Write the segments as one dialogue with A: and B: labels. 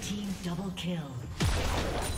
A: Team double kill.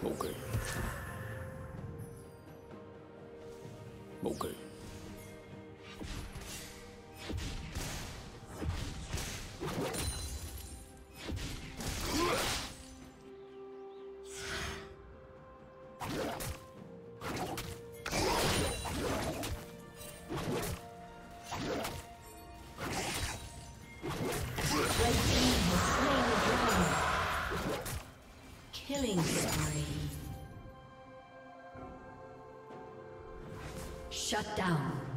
A: Killing Shut down.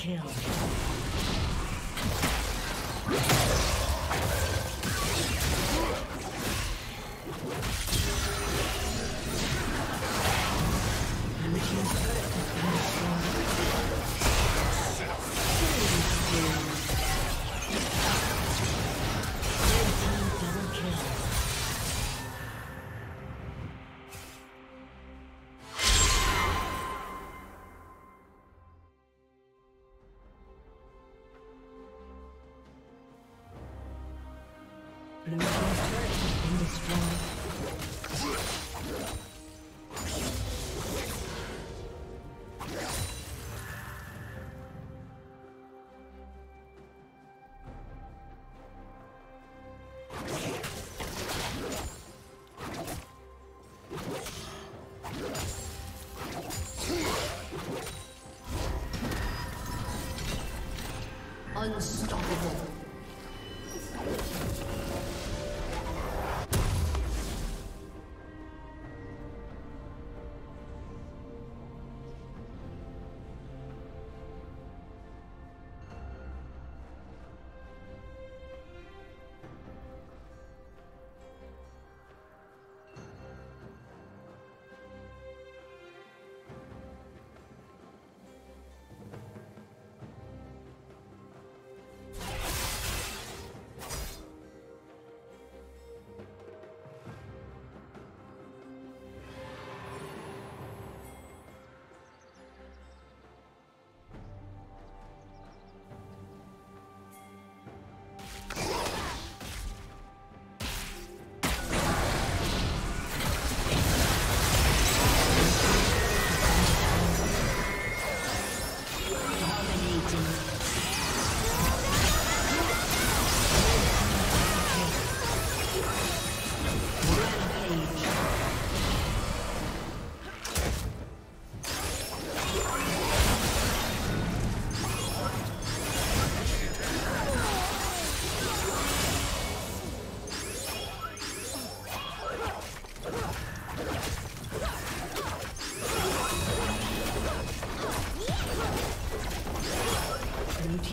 A: kill.